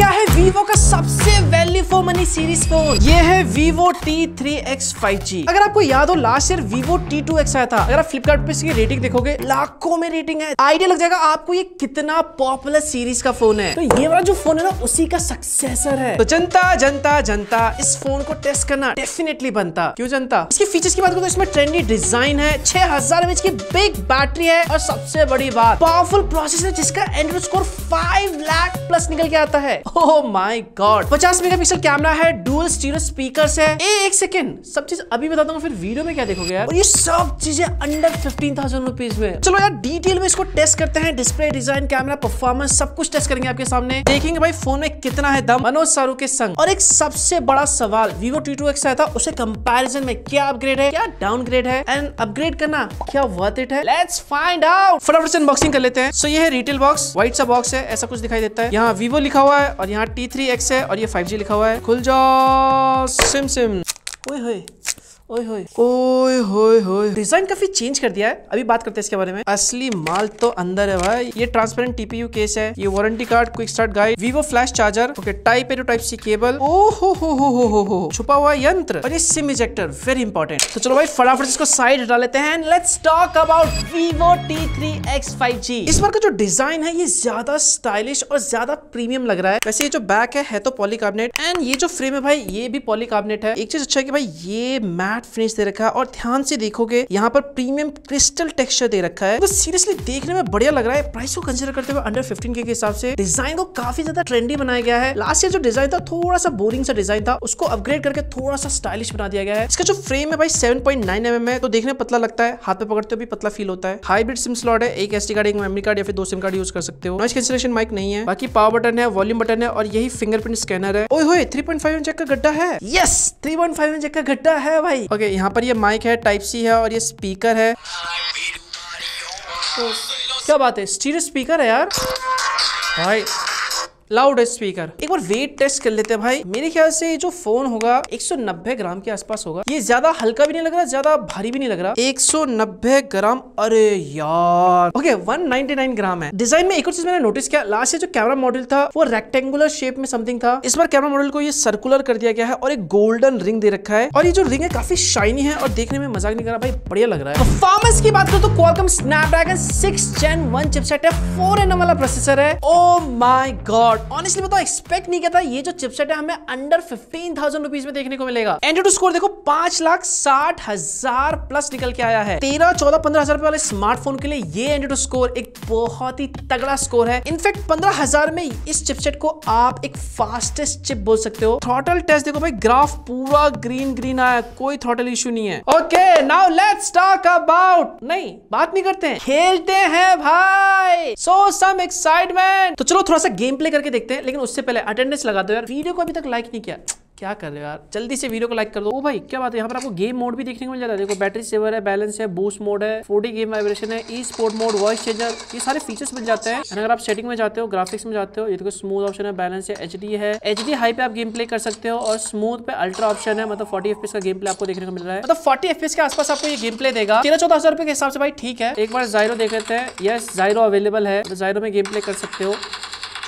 क्या है वीवो का सबसे मनी सीरीज़ फ़ोन ये है एक्स फाइव जी अगर आपको याद हो लास्ट ईयर टू एक्स आया था, अगर आप फ्लिपकार्ट पे इसकी रेटिंग देखोगे, लाखों में रेटिंग है। आइडिया लग जाएगा आपको ये कितना पॉपुलर सीरीज़ का फ़ोन है। तो ये वाला जो फ़ोन है ना, उसी का सक्सेसर है। तो जनता जनता जनता, इस फ़ोन को टेस्ट करना डेफिनेटली बनता। क्यों जनता? इसके फीचर्स की बात करूँ तो इसमें ट्रेंडी डिज़ाइन है, छह हज़ार की बिग बैटरी है, और सबसे बड़ी बात पावरफुल प्रोसेसर जिसका Android score five lakh plus निकल के आता है। Oh my god 50 megapixel camera है डुअल स्टीरियो स्पीकर्स है। ए, एक सेकंड सब चीज़ अभी बता दूँगा फिर वीडियो में क्या देखोगे यार? और ये सब चीज़ें अंडर फिफ्टीन थाउज़ेंड रुपीज़ में। चलो यार डिटेल में इसको टेस्ट करते हैं डिस्प्ले डिज़ाइन कैमरा परफॉर्मेंस सब कुछ टेस्ट करेंगे आपके सामने। देखेंगे भाई फ़ोन में कितना है दम। मनोज सारू के संग। और एक सबसे बड़ा सवाल वीवो टी टू एक्स आया था उसे कंपेरिजन में क्या अपग्रेड है क्या डाउनग्रेड है? एंड अपग्रेड करना क्या वर्थ इट है? लेट्स फाइंड आउट फटाफट से अनबॉक्सिंग कर लेते हैं। सो ये है रिटेल बॉक्स व्हाइट सा बॉक्स है ऐसा कुछ दिखाई देता है। यहाँ वीवो लिखा हुआ है और यहाँ टी थ्री एक्स है और ये फाइव जी लिखा हुआ है। खुल जाओ। सिम सिम। ओए होए। ओए होए। ओए होए होए। डिज़ाइन काफ़ी चेंज कर दिया है। अभी बात करते हैं इसके बारे में। असली माल तो अंदर है भाई। ये ट्रांसपेरेंट टीपीयू केस है। ये warranty card quick start guide Vivo flash charger okay type A to type C cable ओ हो हो हो हो हो हो छुपा हुआ यंत्र और ये सिम इजेक्टर वेरी इंपॉर्टेंट तो चलो भाई फटाफट इसको साइड हटा लेते हैं। Let's talk about Vivo T three X five G इस बार का जो डिज़ाइन है ये ज़्यादा स्टाइलिश और ज़्यादा प्रीमियम लग रहा है। वैसे ये जो बैक है, है तो पॉलीकार्बोनेट एंड ये जो फ्रेम है भाई ये भी पॉलीकार्बोनेट है। एक चीज़ अच्छा है कि भाई ये मैट मैट फिनिश दे रखा है और ध्यान से देखोगे, यहाँ पर प्रीमियम क्रिस्टल टेक्सचर दे रखा है। तो सीरियसली देखने में बढ़िया लग रहा है। प्राइस को कंसिडर करते हुए अंडर फिफ्टीन के हिसाब से डिज़ाइन को काफ़ी ज़्यादा ट्रेंडी बनाया गया है। लास्ट ईयर जो डिज़ाइन था, थोड़ा सा बोरिंग सा डिज़ाइन था। उसको अपग्रेड करके थोड़ा सा स्टाइलिश बना दिया गया है। इसका जो फ्रेम है भाई सेवन पॉइंट नाइन एम है। तो देखने पतला लगता है। हाथ पे पकड़ते भी पतला फील होता है। हाइब्रिड सिम स्लॉट है। एक एस कार्ड एक मेमरी कार्ड या फिर दो सिम कार्ड यूज़ कर सकते हो। नॉइस कैंसिलेशन माइक नहीं है। बाकी पावर बटन है वॉल्यूम बटन है और यही फिंगरप्रिंट स्कैनर है। ओए होए 3.5 इंच का गड्ढा है? यस 3.5 इंच का गड्ढा है भाई। ओके यहाँ पर ये माइक है टाइप सी है और ये स्पीकर है। तो क्या बात है? स्टीरियो स्पीकर है यार। भाई लाउड स्पीकर एक बार वेट टेस्ट कर लेते हैं भाई। मेरे ख्याल से जो फ़ोन होगा 190 ग्राम के आसपास होगा। ये ज़्यादा हल्का भी नहीं लग रहा, ज़्यादा भारी भी नहीं लग रहा। 190 ग्राम, अरे यार। ओके 199 ग्राम है। डिज़ाइन में एक और चीज़ मैंने नोटिस किया। लास्ट जो कैमरा मॉडल था, वो रेक्टेंगुलर शेप में समथिंग था। इस बार कैमरा मॉडल को ये सर्कुलर कर दिया गया है और एक गोल्डन रिंग दे रखा है। और ये जो रिंग है, काफ़ी शाइनी है और देखने में मज़ाक नहीं कर रहा। भाई, बढ़िया लग रहा है। परफॉर्मेंस की बात करो तो Qualcomm Snapdragon six Gen one chipset है। 4 एनएम वाला प्रोसेसर है। ओ माई गॉड ऑनेस्टली बताओ एक्सपेक्ट नहीं किया था, ये जो चिपसेट है हमें अंडर फिफ्टीन थाउज़ेंड रुपीज़ में देखने को मिलेगा। एंड्रॉइड स्कोर देखो, पाँच लाख साठ हज़ार प्लस निकल के आया है। तेरह, चौदह, पंद्रह हज़ार वाले स्मार्टफ़ोन के लिए ये एंड्रॉइड स्कोर एक बहुत ही तगड़ा स्कोर है। इनफैक्ट पंद्रह हज़ार में इस चिपसेट को आप एक फास्टेस्ट चिप बोल सकते हो। थ्रॉटल टेस्ट देखो भाई ग्राफ पूरा ग्रीन ग्रीन आया कोई थ्रॉटल इश्यू नहीं है। Okay now let's talk about नहीं, बात नहीं करते हैं, खेलते हैं भाई। सो सम एक्साइटमेंट तो चलो, थोड़ा सा गेम प्ले करके देखते हैं, लेकिन उससे पहले अटेंडेंस लगा दो यार। वीडियो को अभी तक लाइक नहीं किया। क्या कर रहे हो यार? जल्दी से वीडियो को लाइक कर दो। ओ भाई, क्या बात है? यहाँ पर आपको गेम मोड भी देखने को मिल जाता है। देखो बैटरी सेवर है बैलेंस है बूस्ट मोड है फोर्टी गेम वाइब्रेशन है e sport mode voice changer ये सारे फीचर्स मिल जाते हैं। अगर आप सेटिंग में जाते हो ग्राफिक्स में जाते हो, ये देखो स्मूथ ऑप्शन है बैलेंस है एच है। एचडी हाई पे आप गेम प्ले कर सकते हो और स्मूथ पे अल्ट्रा ऑप्शन है मतलब फोर्टी एफ़ का गेम प्ले आपको देखने को मिल रहा है। मतलब फोर्टी एफ़ के आसपास आपको ये गेम प्ले देगा। तेरह चौदह हज़ार के हिसाब से भाई, ठीक है। एक बार जायरो देख लेते हैं। यस जायरो अवेलेबल है। जायरो में गेम प्ले कर सकते हो।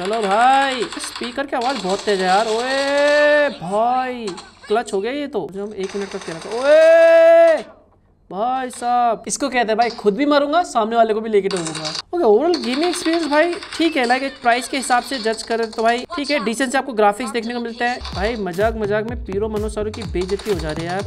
चलो भाई। स्पीकर की आवाज़ बहुत तेज है यार। ओए भाई, क्लच हो गया ये तो। जो हम एक मिनट तक कह ओए भाई साहब। इसको कहते हैं भाई, खुद भी मरूँगा, सामने वाले को भी लेके डूबूँगा ओके ओवरऑल गेमिंग एक्सपीरियंस भाई, ठीक है। लाइक प्राइस के हिसाब से जज करें तो भाई, ठीक है। डिसेंट से आपको ग्राफिक्स देखने को मिलता है। भाई मज़ाक मज़ाक में पीरो मनोसारू की बेइज्जती हो जा रही है यार।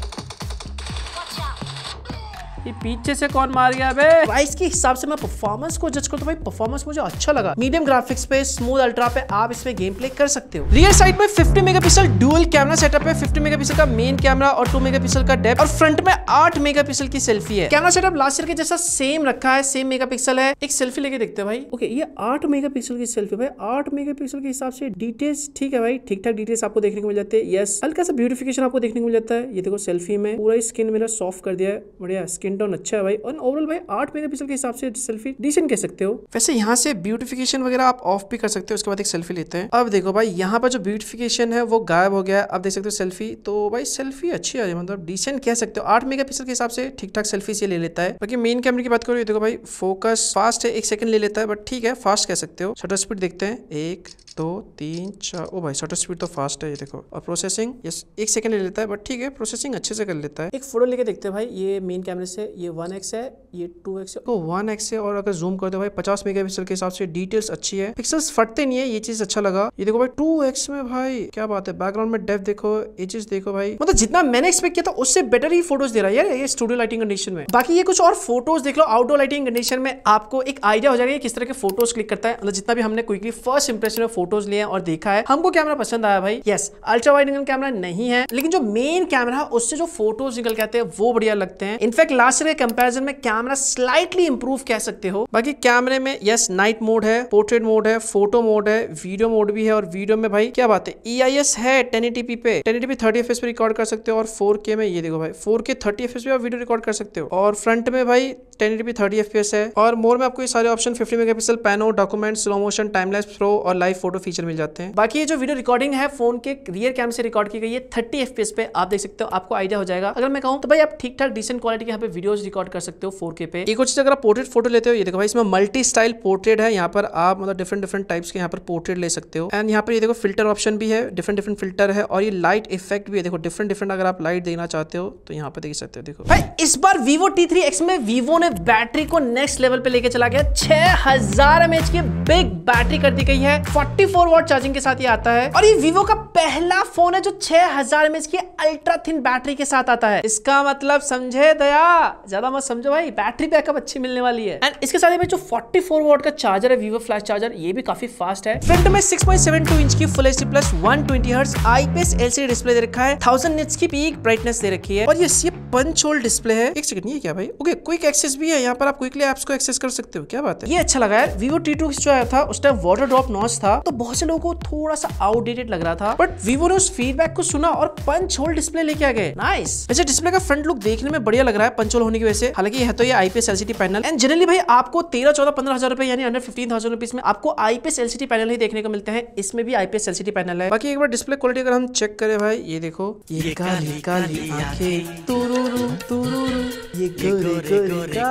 ये पीछे से कौन मार गया बे? प्राइस के हिसाब से मैं परफॉर्मेंस को जज करूँ तो भाई। परफॉर्मेंस मुझे अच्छा लगा। मीडियम ग्राफिक्स पे स्मूथ अल्ट्रा पे आप इसमें गेम प्ले कर सकते हो। रियर साइड में 50 मेगापिक्सल डुअल कैमरा सेटअप है। 50 मेगापिक्सल का मेन कैमरा और 2 मेगापिक्सल का डेप और फ्रंट में 8 मेगापिक्सल की सेल्फी है। कैमरा सेटअप लास्ट ईयर के जैसा सेम रखा है सेम मेगापिक्सल है। एक सेल्फी लेके देखते हैं भाई। ओके ये आठ मेगापिक्सल की सेल्फी भाई। आठ मेगापिक्सल के हिसाब से डिटेल्स ठीक है भाई। ठीक ठाक डिटेल्स आपको देखने को मिल जाते हैं। यस हल्का सा ब्यूटिफिकेशन आपको देखने को मिल जाता है। ये देखो सेल्फी में पूरा स्किन मेरा सॉफ्ट कर दिया है। बढ़िया स्किन टोन अच्छा है भाई। और ओवरऑल भाई, आठ मेगापिक्सल के हिसाब से सेल्फी डिसेंट कह सकते हो। वैसे यहाँ से ब्यूटिफिकेशन वगैरह आप ऑफ़ भी कर सकते हो, उसके बाद एक सेल्फी लेते हैं। अब देखो भाई, यहाँ पर जो ब्यूटिफिकेशन है, वो गायब हो गया है। अब देख सकते हो सेल्फी तो भाई सेल्फी अच्छी है मतलब डिसेंट कह सकते हो। आठ मेगा के हिसाब से ठीक ठाक सेल्फी से ले लेता है। बाकी मेन कैमरे की बात करो देखो भाई फोकस फास्ट है, एक सेकंड ले लेता है बट ठीक है फास्ट कह सकते हो। शटर स्पीड देखते हैं। एक दो तीन चार ओ भाई शटर स्पीड तो फास्ट है ये देखो। और प्रोसेसिंग यस एक सेकंड ले लेता है बट ठीक है प्रोसेसिंग अच्छे से कर लेता है। एक फ़ोटो लेके देखते हैं भाई ये मेन कैमरे से ये वन एक्स है ये टू एक्स है। तो वन एक्स है और अगर जूम कर दो भाई पचास मेगा के हिसाब से डिटेल्स अच्छी है। पिक्सल्स फटते नहीं है ये चीज़ अच्छा लगा। ये देखो भाई टू एक्स में भाई क्या बात है बैकग्राउंड में डेप देखो एजेस देखो भाई। मतलब जितना मैंने एक्सपेक्ट किया था उससे बेटर ही फ़ोटोज़ दे रहा है। यार ये स्टूडियो लाइटिंग कंडीशन में। बाकी ये कुछ और फ़ोटोज़ देख लो आउटडोर लाइटिंग कंडीशन में आपको एक आइडिया हो जाएगा किस तरह के फ़ोटोज़ क्लिक करता है। मतलब जितना भी हमने क्विकली फ़र्स्ट इंप्रेशन में फ़ोटोज़ लिए और देखा है। हमको कैमरा पसंद आया भाई। Yes ultra wide angle camera नहीं है, लेकिन जो मेन कैमरा है, उससे जो फ़ोटोज़ निकल के आते हैं, वो बढ़िया लगते हैं। इनफैक्ट लास्ट के कंपेरिजन में कैमरा स्लाइटली इंप्रूव कह सकते हो। बाकी कैमरे में यस नाइट मोड है पोर्ट्रेट मोड है फ़ोटो मोड है वीडियो मोड भी है, और वीडियो में भाई, क्या बात है? ई e है टेन पे। टेन एटी थर्टी एफ़ पे रिकॉर्ड कर सकते हो, और फोर में, ये देखो भाई फोर के थर्टी एफ़ पे वीडियो रिकॉर्ड कर सकते हो। और फ्रंट में भाई टेन एटी थर्टी एफ़ है। और मोर में आपको ये सारे option fifty mega pixel pano document slow motion timeless pro और लाइव फ़ोटो फीचर मिल जाते हैं। बाकी ये जो वीडियो रिकॉर्डिंग है फ़ोन के रियर कैम से रिकॉर्ड की गई है थर्टी एफ़ पे आप देख सकते हो आपको आइडिया हो जाएगा। अगर मैं कहूँ तो भाई आप ठीक ठाक डिसेंट क्वालिटी के यहाँ पे वीडियो रिकॉर्ड कर सकते हो फोर पे। एक चीज़ अगर आप पोर्ट्रेट फ़ोटो लेते हो ये देखो भाई इसमें मल्टी स्टाइल पोर्ट्रेट है यहाँ पर आप मतलब डिफरेंट डिफरेंट टाइप्स के यहाँ पर पोर्ट्रेट ले सकते हो। एंड यहाँ पर ये देखो फ़िल्टर ऑप्शन भी है डिफरेंट डिफरेंट फ़िल्टर है और ये लाइट इफ़ेक्ट भी है। देखो डिफरेंट डिफरेंट अगर आप लाइट देना चाहते हो तो यहाँ पर देख सकते हो देखो। भाई इस बार Vivo T3X में Vivo ने बैटरी को नेक्स्ट लेवल पे लेके चला गया 6000 हज़ार की बिग बैटरी कर दी गई है। 44 वॉट चार्जिंग के साथ ये आता है। और ये Vivo का पहला फ़ोन है जो 6000 हज़ार की अल्ट्रा थिन बैटरी के साथ आता है। इसका मतलब समझे दया? ज़्यादा मत समझो भाई बैटरी बैकअप अच्छी मिलने वाली है। एंड इसके साथ में जो 44 वॉट का चार्जर है, Vivo फ्लैश चार्जर ये भी काफ़ी फास्ट है। फ्रंट में 6.72 इंच की full H plus 120 hertz IPS LCD display दे रखा है। 1000 निट्स की पीक ब्राइटनेस दे रखी है। और ये पंच होल डिस्प्ले है। एक सेकंड ये क्या भाई? ओके क्विक एक्सेस भी है। यहाँ पर आप क्विकली एप्स को एक्सेस कर सकते हो। क्या बात है? ये अच्छा लगा है वीवो टी जो आया था, उस टाइम वाटर ड्रॉप नॉच था। तो बहुत से लोगों को थोड़ा सा आउटडेटेड लग रहा था बट वीवो ने उस फीडबैक को सुना और पंच होल डिस्प्ले लेके आ गए। नाइस वैसे डिस्प्ले का फ्रंट लुक देखने में बढ़िया लग रहा है पंच होल होने की वजह से। हालाँकि है तो ये IPS LCD panel and generally भाई आपको तेरह चौदह पंद्रह हज़ार रुपए यानी अंडर फिफ्टीन थाउज़ेंड रुपीज़ में आपको आईपीएस एलसीडी पैनल ही देखने को मिलते हैं। इसमें भी आईपीएस एलसीडी पैनल है। बाकी एक बार डिस्प्ले क्वालिटी अगर हम चेक करें भाई ये देखो। ये काली काली आँखें। तुरुरु तुरुरु। ये गोरे गोरे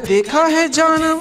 देखा है जानम?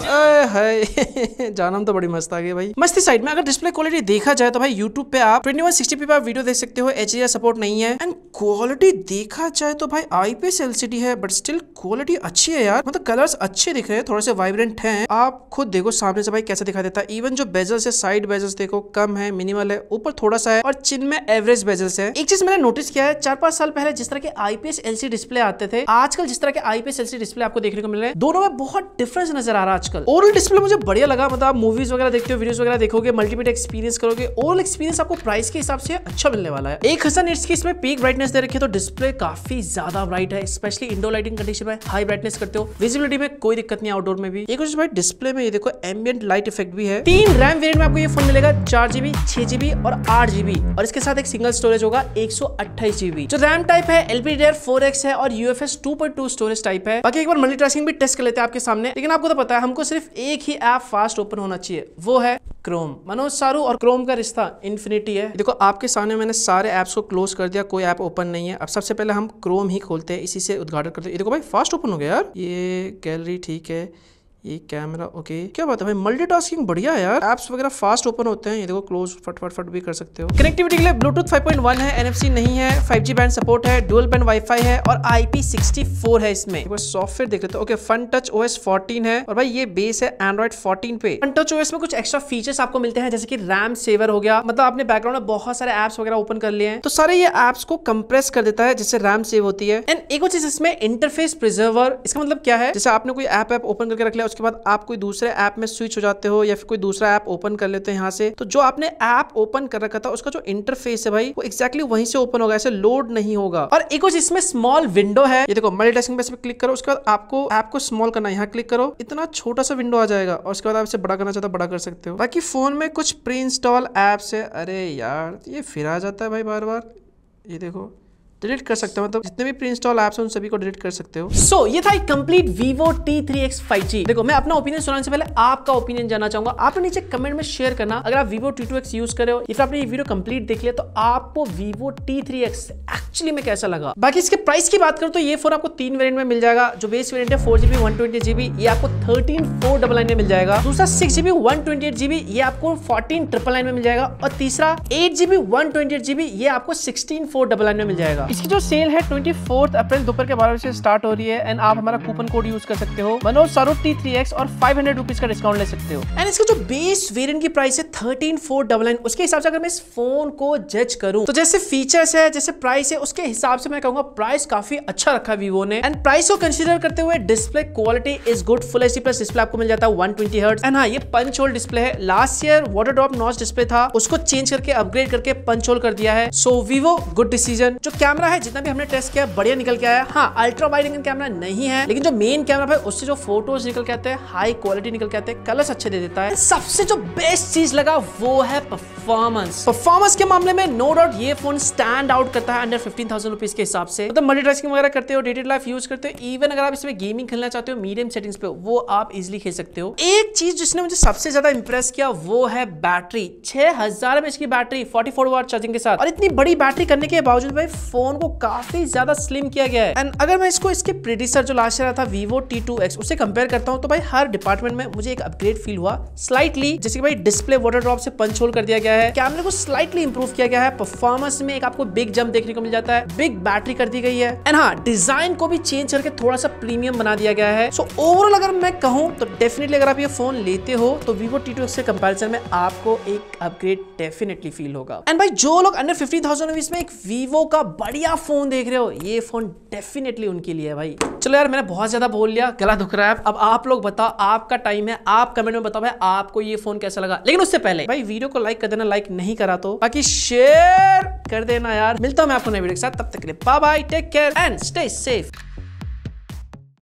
है जानम तो बड़ी मस्त आ गई भाई। मस्ती साइड में अगर डिस्प्ले क्वालिटी देखा जाए तो भाई यूट्यूब पे आप ट्वेंटी वन सिक्सटी पे आप वीडियो देख सकते हो एच सपोर्ट नहीं है। एंड क्वालिटी देखा जाए तो भाई आईपीएस एलसीडी है बट स्टिल क्वालिटी अच्छी है यार। मतलब कलर्स अच्छे दिख रहे हैं, थोड़े से वाइब्रेंट हैं। आप खुद देखो सामने से भाई कैसा दिखा देता है। इवन जो बेजल्स है साइड बेजल्स देखो, कम है मिनिमल है, ऊपर थोड़ा सा है, और चिन में एवरेज बेजल्स है। एक चीज़ मैंने नोटिस किया है चार पाँच साल पहले जिस तरह के आईपीएस एलसी डिस्प्ले आते थे, आजकल जिस तरह के आईपीएस एलसी डिस्प्ले आपको देखने को मिल रहे हैं, दोनों में बहुत डिफरेंस नज़र आ रहा है आजकल। ओवरऑल डिस्प्ले मुझे बढ़िया लगा। मतलब आप मूवीज़ वगैरह देखते हो वीडियोस वगैरह देखोगे मल्टीमीडिया एक्सपीरियंस करोगे ओवरऑल एक्सपीरियंस आपको प्राइस के हिसाब से अच्छा मिलने वाला है। एक हज़ार निट्स की इसमें पीक ब्राइटनेस दे रखी तो डिस्प्ले काफ़ी ज़्यादा ब्राइट है स्पेशली इंडोर लाइटिंग कंडीशन में हाई ब्राइटनेस करते हो। विजिबिलिटी में कोई दिक्कत नहीं आउटडोर में भी। एक भाई डिस्प्ले में ये देखो एम्बियंट लाइट इफ़ेक्ट भी है। तीन रैम वेरियंट में आपको ये फ़ोन मिलेगा, चार जीबी छह जीबी और आठ जीबी और इसके साथ एक सिंगल स्टोरेज होगा, एक सौ अट्ठाईस जीबी जो रैम टाइप है एलपीडीआर फोर एक्स है और UFS two point two storage type है। बाकी एक बार मल्टीटास्किंग भी टेस्ट कर लेते हैं आपके सामने। लेकिन आपको तो पता है, हमको सिर्फ़ एक ही ऐप फास्ट ओपन होना चाहिए। वो है क्रोम। मनोज सारू और क्रोम का रिश्ता इन्फिनिटी है। देखो, आपके सामने मैंने सारे ऐप्स को क्लोज कर दिया, कोई ऐप ओपन नहीं है। अब सबसे पहले हम क्रोम ही खोलते हैं, इसी से उद्घाटन करते हैं। देखो भाई फास्ट ओपन हो गया यार। ये गैलरी ठीक है। ये कैमरा, ओके। क्या बात है भाई मल्टीटास्किंग बढ़िया है यार। एप्स वगैरह फास्ट ओपन होते हैं, ये देखो क्लोज फट फट फट भी कर सकते हो। कनेक्टिविटी के लिए ब्लूटूथ 5.1 है एनएफसी नहीं है 5G बैंड सपोर्ट है डुअल बैंड वाईफाई है और IP64 है इसमें। एक सॉफ्टवेयर देख लेते हैं। ओके फन टच ओएस 14 है और भाई, ये बेस है एंड्रॉइड 14 पे। फन टच ओएस में कुछ एक्स्ट्रा फीचर्स आपको मिलते हैं, जैसे कि रैम सेवर हो गया। मतलब आपने बैकग्राउंड में बहुत सारे एप्स वगैरह ओपन कर लिए हैं। तो सारे ये एप्स को कंप्रेस कर देता है, जिससे रैम सेव होती है। एंड एक चीज़ इसमें इंटरफेस प्रिजर्वर इसका मतलब क्या है? जैसे आपने कोई ऐप ऐप ओपन करके रख लिया उसके बाद आप कोई दूसरे ऐप में स्विच हो जाते हो या फिर कोई दूसरा ऐप ओपन कर लेते हैं यहाँ से तो जो आपने ऐप ओपन कर रखा था, उसका जो इंटरफेस है भाई, वो एक्जैक्टली वहीं से ओपन होगा, ऐसे लोड नहीं होगा। और एक इसमें स्मॉल विंडो है, ये देखो मल्टीटास्किंग पे क्लिक करो, उसके बाद आपको ऐप को स्मॉल करना यहाँ क्लिक करो, इतना छोटा सा विंडो आ जाएगा, और उसके बाद आप इसे बड़ा करना चाहते बड़ा कर सकते हो। बाकी फ़ोन में कुछ प्री इंस्टॉल एप्स है, अरे यार, ये फिर आ जाता है भाई बार बार ये देखो। डिलीट कर सकते हो मतलब जितने भी प्री इंस्टॉल एप्स उन सभी को डिलीट कर सकते हो। सो so, ये था एक कंप्लीट Vivo T3X 5G देखो मैं अपना ओपिनियन सुनाने से पहले आपका ओपिनियन जानना चाहूँगा। आपने नीचे कमेंट में शेयर करना अगर आप Vivo T2X यूज़ कर हो फिर आपने ये वीडियो कंप्लीट देख लिया तो आपको Vivo T3X एक्चुअली में कैसा लगा? बाकी इसके प्राइस की बात करूँ तो ये फ़ोन आपको तीन वेरियंट में मिल जाएगा जो बेस वेरिएंट है four GB one twenty GB ये आपको थर्टीन फोर डबल नाइन में मिल जाएगा। दूसरा six GB one twenty eight GB ये आपको फोर्टीन ट्रिपल नाइन में मिल जाएगा। और तीसरा eight GB one twenty eight GB ये आपको सिक्सटीन फोर डबल नाइन में मिल जाएगा। इसकी जो सेल है ट्वेंटी अप्रैल दोपहर के बारह बजे स्टार्ट हो रही है एंड आप हमारा कूपन कोड यूज़ कर सकते हो। मनोज सारो टी थ्री एक्स और फाइव हंड्रेड रुपीज़ का डिस्काउंट ले सकते हो। एंड इसका जो बेस वेरियंट की प्राइस है थर्टीन फोर डबल नाइन उसके हिसाब से अगर मैं इस फ़ोन को जज करूँ तो जैसे फीचर्स है, जैसे प्राइस है, उसके हिसाब से मैं कहूँगा प्राइस काफ़ी अच्छा रखा वीवो ने। एंड प्राइस को कंसिडर करते हुए display quality is good full H plus display आपको मिल जाता है वन ट्वेंटी हर्ट एंड हाँ ये पंच होल डिस्प्ले है। Last year water drop notch display था, उसको चेंज करके अपग्रेड करके पंच होल कर दिया है। सो वीवो गुड डिसीज़न जो कैमरा है, जितना भी हमने टेस्ट किया, बढ़िया निकल के आया। हाँ अल्ट्रा वाइड एंगल कैमरा नहीं है, लेकिन जो मेन कैमरा है उससे जो फ़ोटोज़ निकल के आते हैं हाई क्वालिटी निकल के आते हैं कलर्स अच्छे दे देता है। सबसे जो बेस्ट चीज़ लगा, वो है परफॉर्मेंस परफॉर्मेंस के मामले में नो डाउट ये फ़ोन स्टैंड आउट करता है अंडर फिफ्टीन थाउज़ेंड रुपीज़ के हिसाब से। मतलब मल्टीटास्किंग वगैरह करते हो डेटेड लाइफ यूज़ करते हो इवन अगर आप इसमें गेमिंग खेलना चाहते हो मीडियम सेटिंग्स पे, वो आप इजिली खेल सकते हो। एक चीज़ जिसने मुझे सबसे ज़्यादा इंप्रेस किया, वो है बैटरी छह हज़ार की बैटरी फोर्टी फोर चार्जिंग के साथ। और इतनी बड़ी बैटरी करने के बावजूद भाई फ़ोन को काफ़ी ज़्यादा स्लिम किया गया है। एंड अगर मैं इसको, इसके प्रेडिसर जो लास्ट ईयर था वीवो टी उसे कंपेयर करता हूँ तो भाई हर डिपार्टमेंट में मुझे एक अपग्रेड फील हुआ स्लाइटली जैसे कि भाई डिस्प्ले वाटर ड्रॉप से पंच होल कर दिया गया है। कैमरे को स्लाइटली इंप्रूव किया गया है। परफॉर्मेंस में एक आपको बिग जंप देखने को मिल जाता है। बिग बैटरी कर दी गई है। एंड हाँ डिज़ाइन को भी चेंज करके थोड़ा सा प्रीमियम बना दिया गया है। सो ओवरऑल अगर मैं कहूँ तो डेफिनेटली अगर आप ये फ़ोन लेते हो तो वीवो टी टू से कंपेरिजन में आपको एक अपग्रेड डेफिनेटली फील होगा। एंड भाई जो लोग अंडर फिफ्टी थाउज़ेंड में एक वीवो का बढ़िया फ़ोन देख रहे हो। ये फ़ोन डेफिनेटली उनके लिए है भाई। चलो यार, मैंने बहुत ज़्यादा बोल लिया, गला दुख रहा है अब। आप लोग बताओ, आपका टाइम है, आप कमेंट में बताओ भाई, आपको ये फ़ोन कैसा लगा? लेकिन उससे पहले भाई वीडियो को लाइक कर देना लाइक नहीं करा तो बाकी शेयर कर देना यार। मिलता हूँ मैं आपको नए वीडियो के साथ, तब तक के लिए bye bye take care and stay safe